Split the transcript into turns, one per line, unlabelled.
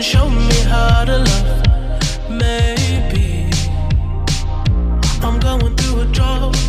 can show me how to love. Maybe I'm going through a drought.